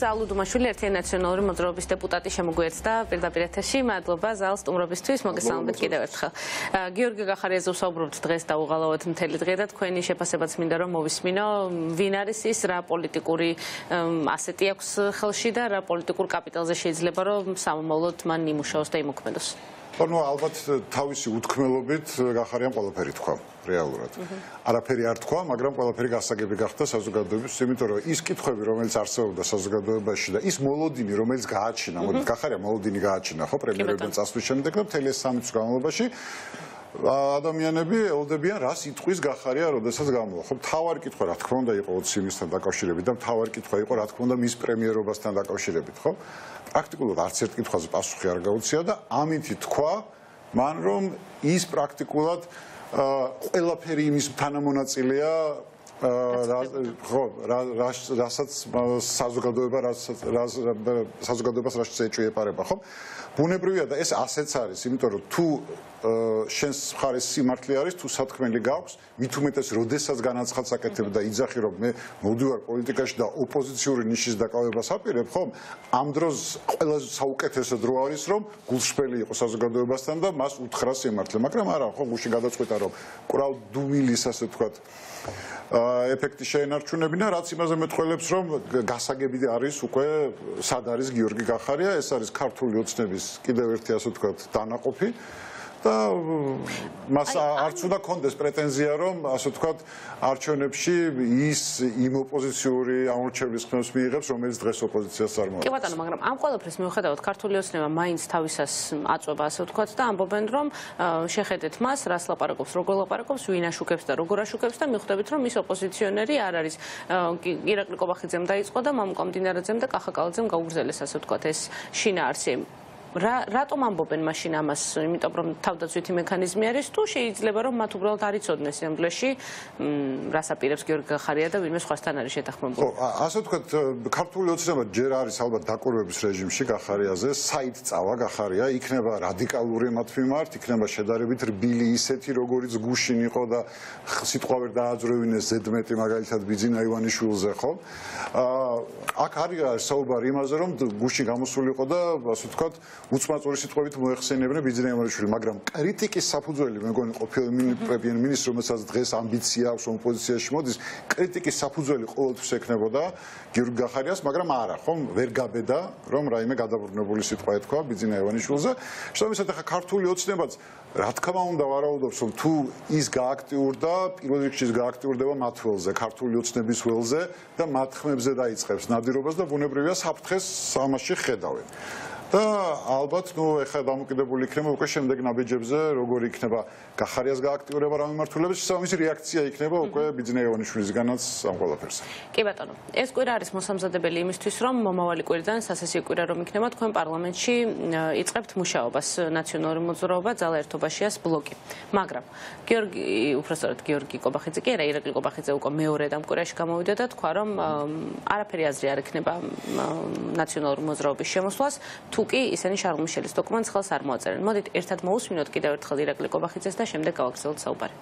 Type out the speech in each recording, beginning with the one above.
ზალუ დუმაშვილი ერთიანი ნაციონალური მოძრაობის დეპუტატი შემოგვიერთდა პირდაპირ ეთერში. მადლობა ზალს სტუმრობისთვის. მოგესალმებით კიდევ ერთხელ. გიორგი გახარიაძე ვსაუბრობთ დღეს და უღალავად მთელი დღე და თქვენი შეფასებაც მინდა რომ მოვისმინო. ვინ არის ის რა პოლიტიკური ასეთი აქვს ხელში და რა პოლიტიკურ კაპიტალზე შეიძლება რომ სამომავლოდ მან იმუშაოს და იმოქმედოს. ანუ ალბათ თავისი უთქმელობით გახარიამ ყველაფერი თქვა. რეალურად. არაფერი არ თქვა, მაგრამ ყველაფერი გასაგები გახდა საზოგადოების, იმიტომ რომ ის კითხვები, რომელიც არსებობდა საზოგადოებაში და ის მოლოდინი, რომელიც გააჩინა, მოდი გახარია მოლოდინი გააჩინა, ხო, პრემიერებიდან წასვლის შემდეგ და მთელი სამი წლის განმავლობაში ადამიანები ელოდებიან რა სიტყვის გახარია, როდესაც გამოვა. ხო, თავარი კითხვა რა თქმა უნდა იყო 20 იმისთან დაკავშირებით და თავარი კითხვა იყო რა თქმა უნდა მის პრემიერობასთან დაკავშირებით, ხო? პრაქტიკულად არც ერთ კითხვაზე პასუხი არ გაუწია და ამითი თქვა მან რომ ის პრაქტიკულად ყველაფერი იმის თანამონაწილეა ხო რასაც საზოგადოება რასაც საზოგადოებას რაც ეჭვიეპარება ხო? ბუნებრივია და ეს ასეც არის იმიტომ რომ თუ შენს მხარეს სიმართლე არის თუ სათქმელი გაქვს მით უმეტეს როდესაც განაცხადს აკეთებ და იძახი რომ მე მოვდივარ პოლიტიკაში და ოპოზიციური ნიშის დაკავებას აპირებ ხო ამ დროს ყველაზე საუკეთესო დრო არის რომ გულშფელი იყოს საზოგადოებასთან და მას უთხრა სიმართლე. მაგრამ არა ხო გულში გადაწყვეტა რომ კრავ დუმილის ასე ვთქვათ ეფექტი შეენარჩუნებინა, რაც იმაზე მეტყველებს, რომ გასაგები არის უკვე სად არის გიორგი გახარია, ეს არის ქართული ოცნების კიდევ ერთი ასე ვთქვათ დანაყოფი. და მას არც უნდა კონდეს პრეტენზია რომ ასე ვთქვათ არჩევნებში ის იმ ოპოზიციური ამორჩევლის ხმებს მიიღებს რომელიც დღეს ოპოზიციას წარმოადგენს. კი ბატონო, მაგრამ ამ ყველაფრის მიუხედავად ქართული ოცნება მაინც თავისას აწובה ასე ვთქვათ და ამბობენ რომ შეხედეთ მას, რას ლაპარაკობს, როგორ ლაპარაკობს, ვინ აშუქებს და როგორ აშუქებს და მიხვდებით რომ ის ოპოზიციონერი არ არის. ირაკლი კობახიძემ დაიწყო და მამუკა მდინარაძემ და კახაკალაძემ გაუგზელეს ასე ვთქვათ ეს შინაარსი. რა რატომ ამბობენ მაშინ ამას? იმიტომ რომ თავდაცვითი მექანიზმი არის თუ შეიძლება რომ მათ უბრალოდ არ იცოდნენ სიამბლეში? რას აპირებს გიორგი გახარია და ვინმე სხვასთან არის შეთანხმებული. ხო ასე ვთქვათ ქართული ოცნება ჯერ არის ალბათ დაკურვების რეჟიმში გახარიაზე საით წავა გახარია იქნება რადიკალური მათ მიმართ იქნება შედარებით რბილი ისეთი როგორიც გუშინ იყო და სიტყვა ვერ დააძრევინეს ზედმეტი მაგალითად ბიძინა ივანიშვილზე ხო? აქ არის საუბარი იმაზე რომ გუშინ გამოსულიყო და ასე ვთქვათ უცმაწური სიტყვებით მოეხსენებინა ბიძინა ემარიშვილი, მაგრამ კრიტიკის საფუძველი მეგონი ყოფილი პრემიერ-მინისტრი, რომელსაც დღეს ამბიცია აქვს ოპოზიციაში მოდის, კრიტიკის საფუძველი ყოველთვის ექნებოდა გიორგი გახარიას, მაგრამ არა, ხომ ვერ გაბედა, რომ რაიმე გადაბრუნებული სიტყვა ეთქვა ბიძინა ემარიშვილზე. შესაბამისად, ახლა ქართული ოცნებაც რა თქმა უნდა ვარაუდობს, რომ თუ ის გააქტიურდა, პირველ რიგში ის გააქტიურდება მათ ველზე, ქართული ოცნების ველზე და მათ ხმებზე დაიწყებს ნადირობას და ბუნებრივია საფრთხეს ამაში ხედავენ. და ალბათ ნუ ეხლა დამოკიდებული იქნება უკვე შემდეგ ნაბიჯებზე როგორი იქნება გახარიას გააქტიურება რა მიმართულებით შესაბამისი რეაქცია იქნება უკვე ბიზნეევანიშვილისგანაც ამ ყველაფერს. კი ბატონო, ეს კვირა არის მოსამზადებელი იმისთვის რომ მომავალი კვირიდან სასესიო კვირა რომ იქნება თქვენ პარლამენტში იწყებთ მუშაობას ნაციონალური მოძრაობა ძალაერთობაშიას ბლოკი. მაგრამ გიორგი უბრალოდ გიორგი კობახიძე კი არა ირაკლი კობახიძე უკვე მეორე და მკვირაში გამოვიდა და თქვა რომ არაფერი აზრი არ ექნება ნაციონალური მოძრაობის შემოსვლას თუ თუ კი ისინი შარლ-მიშელის დოკუმენტს ხელს არ მოაწერენ. მოდით ერთად მოусმინოთ კიდევ ერთხელ ირაკლი კობახიძეს და შემდეგ გავაგრძელოთ საუბარი.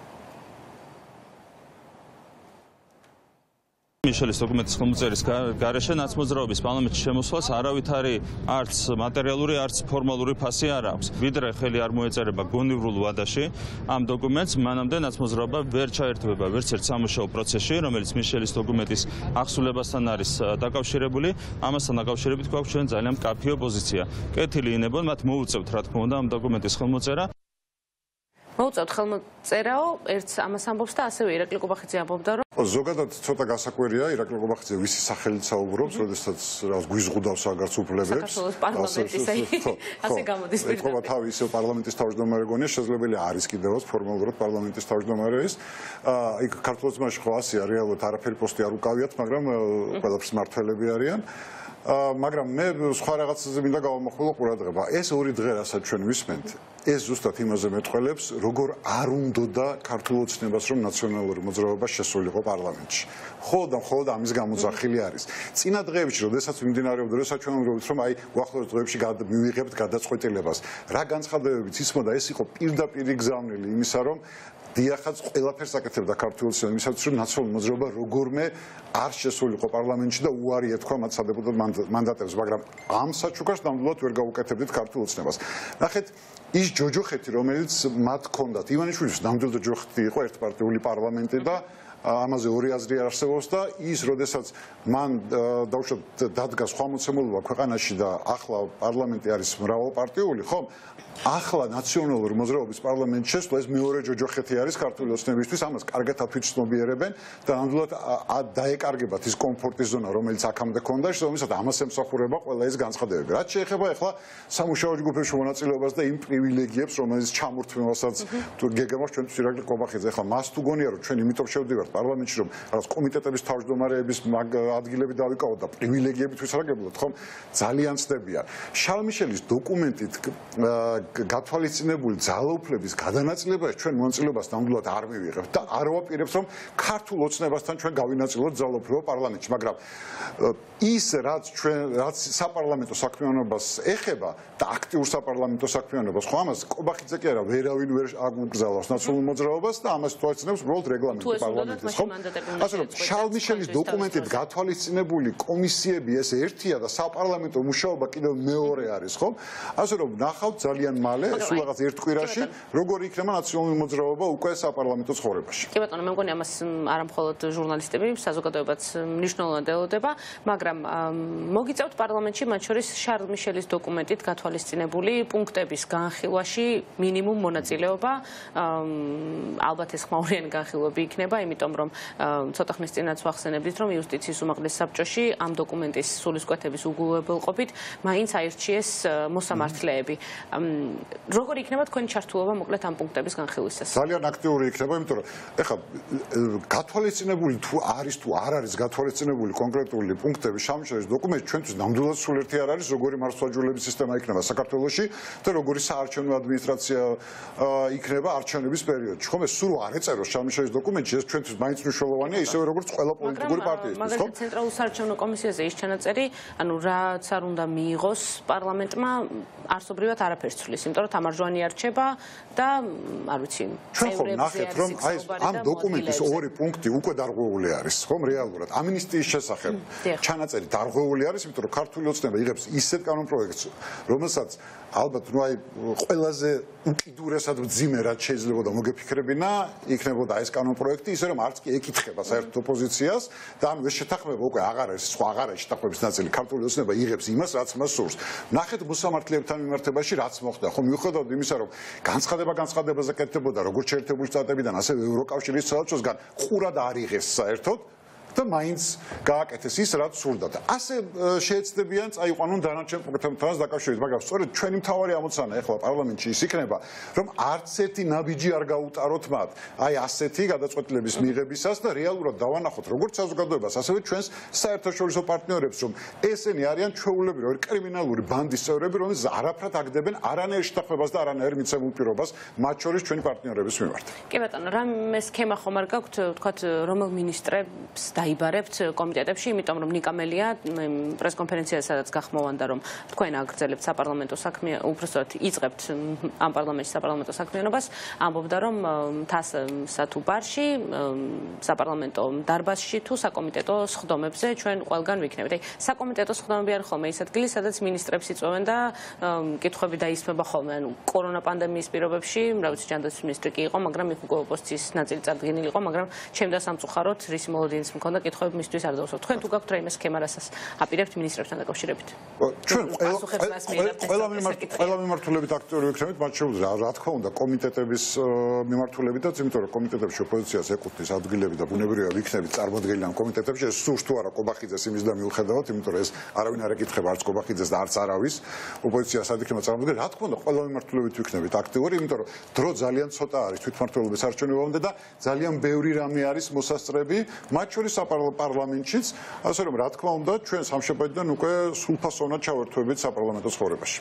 მიშელის დოკუმენტის ხელმოწერის გარეშე ნაცმოძრაობის პარლამენტში შემოსვლას არავითარი არც მატერიალური, არც ფორმალური ფასი არ აქვს. ვიდრე ხელი არ მოეწერება გონივრულ ვადაში ამ დოკუმენტს, მანამდე ნაცმოძრაობა ვერ ჩაერთვება ვერც ერთ სამუშაო პროცესში, რომელიც მიშელის დოკუმენტის ახსულებასთან არის დაკავშირებული. ამასთან დაკავშირებით გვაქვს ჩვენ ძალიან მკაფიო პოზიცია. კეთილი ინებონ მათ მოუწევთ რა თქმა უნდა ამ დოკუმენტის ხელმოწერა. მოუწევთ ხელმოწერაო, ერთს ამას ამბობს და ასევე ირაკლი კობახიძე ამბობდა, რომ ზოგადად ცოტა გასაკვირია ირაკლი ყობახიძე ვისი სახელით საუბრობს, როდესაც რაღაც გვიზღუდავს აგარც უფლებებს. ასე გამოდის პირდაპირ. ეთქობა თავი ისე პარლამენტის თავმჯდომარე გონია, შესაძლებელია არის კიდევაც ფორმალურად პარლამენტის თავმჯდომარე ის. აა იქ ქართულს მასში ხო ასია რეალურად არაფერი პოსტი არ უკავიათ, მაგრამ ყველაფერს მართველები არიან. მაგრამ მე სხვა რაღაცაზე მინდა გავამახვილო ყურადღება. ეს ორი დღე რასაც ჩვენ ვისმენთ, ეს ზუსტად იმაზე მეტყველებს, როგორ არ უნდოდა ქართულ ოცნებას რომ ნაციონალური მოძრაობა შესულიყო პარლამენტში. ხოლმე და ხოლმე ამის გამოძახილი არის. წინა დღეებში, როდესაც მიმდინარეობდა, როდესაც ჩვენ ვიმბობთ, რომ აი, გვახლოს დღეებში მივიღებთ გადაწყვეტილებას. რა განცხადებებიც ისმოდა, ეს იყო პირდაპირ გზავნილი იმისა, რომ დიახაც ყველაფერს აკეთებდა ქართულს იმისაც რომ ნაციონალური მოძრაობა როგორმე არ შესულიყო პარლამენტში და უარი ეთქვა მათ სადეპუტატო მანდატებს მაგრამ ამ საჩუქარს ნამდვილად ვერ გაუკეთებდით ქართულ ოცნებას ნახეთ ის ჯოჯოხეთი რომელიც მათ ჰქონდათ ივანიშვილის ნამდვილად ჯოჯოხეთი იყო ერთპარტიული პარლამენტი და ამაზე ორი აზრი არსებობს და ის როდესაც მან დაუშვათ დადგა სხვა მოცემულობა ქვეყანაში და ახლა პარლამენტი არის მრავალპარტიული ხო ახლა ნაციონალური მოძრაობის პარლამენტში შესვლა ეს მეორე ჯოჯოხეთი არის ქართული ოცნებისთვის ამას კარგად აფიჩნობიერებენ და ნამდვილად დაეკარგებათ ის კომფორტის ზონა რომელიც აქამდე ქონდა რომელსაც ამას ემსახურება ყველა ეს განცხადებები რაც შეეხება ახლა სამუშაო ჯგუფებში მონაწილეობას და იმ პრივილეგიებს რომელიც ჩამორთმევასაც თუ გეგმავს ჩვენთვის ირაკლი ყობახიძე ახლა მას თუ გონია რომ ჩვენ იმიტომ შევდივართ პარლამენტში რომ რაღაც კომიტეტების თავმჯდომარეების ადგილები დავიკავოთ და პრივილეგიებით ვისარგებლოთ ხომ? ძალიან ცდებია. შალმიშელის დოკუმენტით გათვალისწინებული ძალაუფლების გადანაწილებაში ჩვენ მონაწილეობას ნამდვილად არ მივიღებთ და არ ვაპირებთ რომ ქართულ ოცნებასთან ჩვენ გავინაწილოთ ძალაუფლება პარლამენტში მაგრამ ის რაც ჩვენ რაც საპარლამენტო საქმიანობას ეხება და აქტიურ საპარლამენტო საქმიანობას ხო ამას ყობახიძე კი არა ვერავინ ვერ აგუგზავნოს ნაციონალურ მოძრაობას და ამას თვალისწინებს უბრალოდ რეგლამენტი პარლამენტის ხო ასე რომ შალმიშელის დოკუმენტით გათვალისწინებული კომისიები ეს ერთია და საპარლამენტო მუშაობა კიდევ მეორე არის ხო ასე რომ ნახავთ ძალიან მალე სულ რაღაც ერთ კვირაში როგორ იქნება ნაციონალური მოძრაობა უკვე საპარლამენტო ცხოვრებაში. კი ბატონო, მე მგონი ამას არა მხოლოდ ჟურნალისტები, საზოგადოებაც მნიშვნელოვნად ელოდება, მაგრამ მოგიწევთ პარლამენტში მათ შორის შარლ მიშელის დოკუმენტით გათვალისწინებული პუნქტების განხილვაში მინიმუმ მონაწილეობა ალბათ ეს ხმაურიანი განხილვები იქნება, იმიტომ რომ ცოტა ხნის წინაც ვახსენებდით, რომ იუსტიციის უმაღლეს საბჭოში ამ დოკუმენტის სულისკვეთების უგულებელყოფით მაინც აირჩიეს მოსამართლეები. როგორ იქნება თქვენი ჩართულობა მოკლედ ამ პუნქტების განხილვისას? ძალიან აქტიური იქნება, იმიტომ რომ ეხლა გათვალისწინებული თუ არის თუ არ არის გათვალისწინებული კონკრეტული პუნქტები შამშერის დოკუმენტში ჩვენთვის ნამდვილად სულერთი არ არის, როგორი მართლმსაჯულების სისტემა იქნება საქართველოში და როგორი საარჩევნო ადმინისტრაცია იქნება არჩევნების პერიოდში. ხომ ეს სულ არ ეწეროს შამშერის დოკუმენტში, ეს ჩვენთვის მაინც მნიშვნელოვანია, ისევე როგორც ყველა პოლიტიკური პარტიისთვის, ხო? მაგრამ ცენტრალურ საარჩევნო კომისიაზე ის ჩანაწერი, ანუ რაც არ უნდა მიიღოს პარლამენტმა არსობრივად არაფერს ცვლის, იმიტომ რომ თამარჯვანი არჩება და არ ვიცი, წევრებზე არის რომ აი ამ დოკუმენტის ორი პუნქტი უკვე დარღვეული არის, ხომ რეალურად? ამინისტიის შესახებ ჩანაწერი დარღვეული არის, იმიტომ რომ ქართული ოცნება იღებს ისეთ კანონპროექტს, რომელსაც ალბათ ნუ აი ყველაზე უკიდურესად ძიმე რაც შეიძლება და მოგეფიქრებინა, იქნებოდა ეს კანონპროექტი, ისე რომ არც კი ეკითხება საერთოდ ოპოზიციას და ამ ეს შეთანხმება უკვე აღარ არის, სხვა აღარ არის შეთანხმების ნაწილი. ქართული ოცნება იღებს იმას, რაც მას სურს. ნახეთ მოსამართლეებთან მიმართებაში რაც მოხდა, ხო მიუხედავად იმისა, რომ განცხადება განცხადებაზე კეთდებოდა როგორც შეერთებული შტატებიდან, ასევე ევროკავშირის საელჩოსგან, ყურად არ იღეს საერთოდ და მაინც გააკეთეს ის რაც სურდა. და ასე შეეცდებიან წაიყვანონ დანარჩენ პუნქტებთან დაკავშირებით. მაგრამ სწორედ ჩვენი მთავარი ამოცანა ახლა პარლამენტში ის იქნება რომ არც ერთი ნაბიჯი არ გაუტაროთ მათ. აი ასეთი გადაწყვეტილების მიღებისას და რეალურად დავანახოთ როგორც საზოგადოებას ასევე ჩვენს საერთაშორისო პარტნიორებს რომ ესენი არიან ჩვეულებრივი კრიმინალური ბანდის წევრები რომელიც არაფრად აგდებენ არანაირ შეთანხმებას და არანაირ მიცემულ პირობას. მათ შორის ჩვენი პარტნიორების მიმართ. კი ბატონო რამე სქემა ხომ არ გაქვთ? თქვათ რომელ მინისტრებს და დაიბარებთ კომიტეტებში, იმიტომ რომ ნიკამელია პრესკონფერენციაზე სადაც გახმოვანდა რომ თქვენ აგრძელებთ საპარლამენტო საქმე, უბრალოდ იწყებთ ამ პარლამენტში საპარლამენტო საქმიანობას, ამბობდა რომ თას სათუბარში საპარლამენტო დარბაზში თუ საკომიტეტო სხდომებზე ჩვენ ყველგან ვიქნებით. აი საკომიტეტო სხდომები არ ხოლმე ის ადგილი, სადაც ministrებს იწვევენ და კითხვები დაისმება ხოლმე, ანუ კორონა პანდემიის პირობებში, რა ვიცი, ჯანდაცვის ministri კი იყო, მაგრამ იქ უკვე ოპოზიციის ნაწილი წარდგენილი იყო, მაგრამ ჩემ და სამწუხაროდ რისი მოლოდინის მქონდა და კითხვები მისთვის არ დავსვათ. თქვენ თუ გაქვთ რაიმე სქემა, რასაც აპირებთ ministrებთან დაკავშირებით? ჩვენ ყველა ყველა მიმართულებით აქტიური ვიქნებით, მათ შეუძლია რა თქმა უნდა კომიტეტების მიმართულებითაც, იმიტომ რომ კომიტეტებში ოპოზიციას ეკუთვნის ადგილები და ბუნებრივია ვიქნებით წარმოადგენელი ამ კომიტეტებში, ეს სურს თუ არა ყობახიძეს იმის და მიუხედავად, იმიტომ რომ ეს არავინ არ ეკითხება არც ყობახიძეს და არც არავის ოპოზიციას ადიქნება წარმოადგენელი, რა თქმა უნდა ყველა მიმართულებით ვიქნებით აქტიური, იმიტომ რომ დრო ძალიან ცოტა არის თვითმართველობის არჩევნებამდე და ძალიან ბევრი რამე არის მოსასწრები, მათ შორის საპარლამენტშიც, ასე რომ რა თქმა უნდა, ჩვენ სამშაბათიდან უკვე სულფასოვნად ჩავერთვებით საპარლამენტო ცხოვრებაში.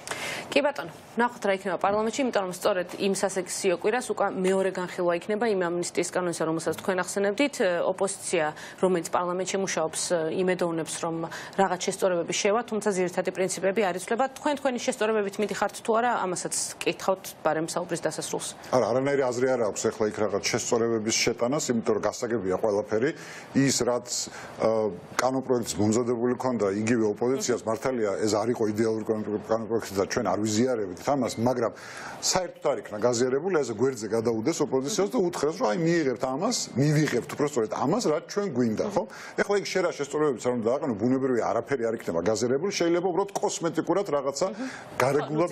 კი ბატონო, ნახოთ რა იქნება პარლამენტში, იმიტომ რომ სწორედ იმ სასექციო კვირას უკვე მეორე განხილვა იქნება იმ ამნისტიის კანონისა, რომელსაც თქვენ ახსენებდით, ოპოზიცია, რომელიც პარლამენტში მუშაობს, იმედოვნებს, რომ რაღაც შესწორებები შევა, თუმცა ძირითადი პრინციპები არ იცვლება. თქვენ თქვენი შესწორებებით მიდიხართ თუ არა, ამასაც კითხავთ ბარემ საუბრის დასასრულს. არა, არანაირი აზრი არ აქვს ახლა იქ რაღაც შესწორებების შეტანას, იმიტომ რომ გასაგებია ყველაფერი ის რაც კანონპროექტს მომზადებული ქონდა იგივე ოპოზიციას მართალია ეს არ იყო იდეალური კანონპროექტი და ჩვენ არ ვიზიარებთ ამას, მაგრამ საერთოდ არ იქნა გაზიარებული, ეს გვერდზე გადაუდეს ოპოზიციას და უთხრეს, რომ აი მიიღებთ ამას, მივიღებთ უბრალოდ ამას, რაც ჩვენ გვინდა, ხო? ეხლა იქ შერა შესწორებებს არ უნდა დააყენო, ბუნებრივია არაფერი არ იქნება გაზიარებული, შეიძლება უბრალოდ კოსმეტიკურად რაღაცა გარეგულად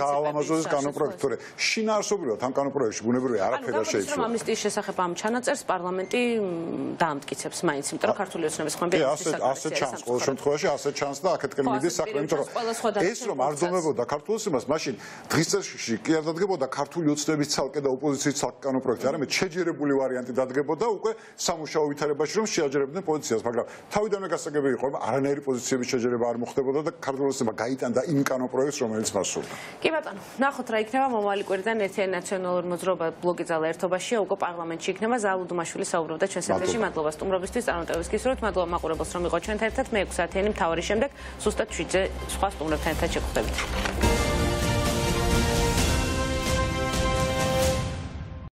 გაალამაზოს კანონპროექტი, თორე შინაარსობრივად ამ კანონპროექტში ბუნებრივია არაფერი არ შეიძლება. ანუ ამნისტიის შესახებ ამ ჩანაწერს პარლამენტი დაამტკიცებს მაინც, იმიტომ რომ ქართული ოცნების ხმები ასე ასე ჩანს ყოველ შემთხვევაში ასე ჩანს და აქეთკენ მიდის საქმე, იმიტომ რომ ეს რომ არ დომებოდა ქართულ ოცნებას, მაშინ დღის წესში კი არ დადგებოდა ქართული ოცნების ცალკე და ოპოზიციის ცალკე კანონპროექტი, არამედ შეჯერებული ვარიანტი დადგებოდა უკვე სამუშაო ვითარებაში რომ შეაჯერებდნენ პოზიციას, მაგრამ თავიდანვე გასაგები იყო, რომ არანაირი პოზიციების შეჯერება არ მოხდებოდა და ქართული ოცნება გაიტანდა იმ კანონპროექტს, რომელიც მას სურდა. კი ბატონო, ნახოთ რა იქნება. მომავალი კვირიდან ერთიანი ნაციონალური მოძრაობა ბლოკი ძალა ერთობაში უკვე პარლამენტში იქნება. ზალუდუმაშვილი საუბრობდა ჩვენს ეთერში მადლობა სტუმრობისთვის წარმატებების გისურვებთ. მადლობა მაყურებელს რომ იყო ჩვენთან ერთად. მე 6 საათიანი მთავარი შემდეგ სუსტად 7-ზე სხვა სტუმრებთან ერთად შეგხვდებით